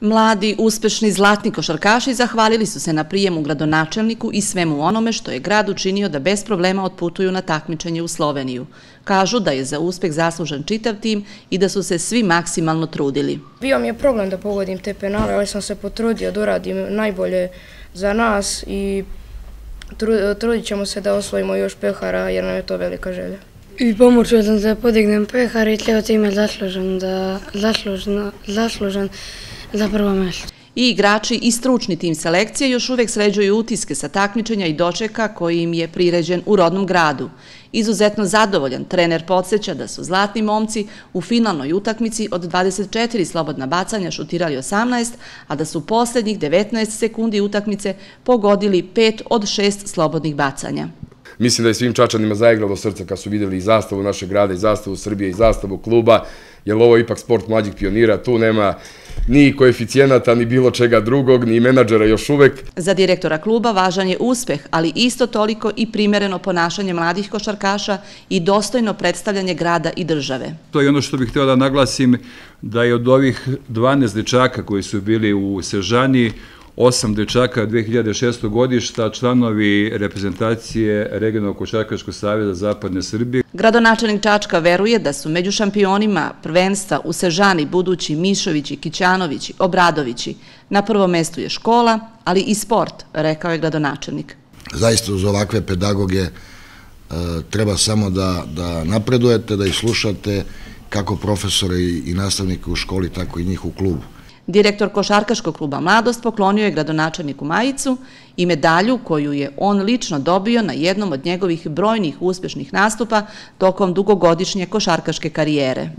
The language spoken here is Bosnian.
Mladi, uspešni, zlatni košarkaši zahvalili su se na prijemu gradonačelniku i svemu onome što je grad učinio da bez problema otputuju na takmičenje u Sloveniju. Kažu da je za uspeh zaslužen čitav tim i da su se svi maksimalno trudili. Bio mi je problem da pogodim te penale, ali sam se potrudio da uradim najbolje za nas i trudit ćemo se da osvojimo još pehara jer nam je to velika želja. I pomoću sam da podignem pehar i cijelo tim je zaslužen za prvo mjesto. I igrači i stručni tim selekcije još uvek sređuju utiske sa takmičenja i dočeka koji im je priređen u rodnom gradu. Izuzetno zadovoljan, trener podsjeća da su zlatni momci u finalnoj utakmici od 24 slobodna bacanja šutirali 18, a da su posljednjih 19 sekundi utakmice pogodili 5 od 6 slobodnih bacanja. Mislim da je svim čačanima zaigralo srce kad su vidjeli i zastavu našeg grada, i zastavu Srbije, i zastavu kluba, jer ovo je ipak sport mlađih pionira, tu nema ni koeficijenata, ni bilo čega drugog, ni menadžera još uvek. Za direktora kluba važan je uspeh, ali isto toliko i primereno ponašanje mladih košarkaša i dostojno predstavljanje grada i države. To je ono što bih htio da naglasim, da je od ovih 12 dečaka koji su bili u Sežani, osam dečaka 2006. godišta, članovi reprezentacije Regionalnog košarkaškog savjeza Zapadne Srbije. Gradonačelnik Čačka veruje da su među šampionima prvenstva u Sežani budući Mišovići, Kićanovići, Obradovići. Na prvom mestu je škola, ali i sport, rekao je gradonačelnik. Zaista uz ovakve pedagoge e, treba samo da napredujete, da ih slušate kako profesore i nastavnike u školi, tako i njih u klubu. Direktor Košarkaškog kluba Mladost poklonio je gradonačelniku Majicu i medalju koju je on lično dobio na jednom od njegovih brojnih uspješnih nastupa tokom dugogodišnje košarkaške karijere.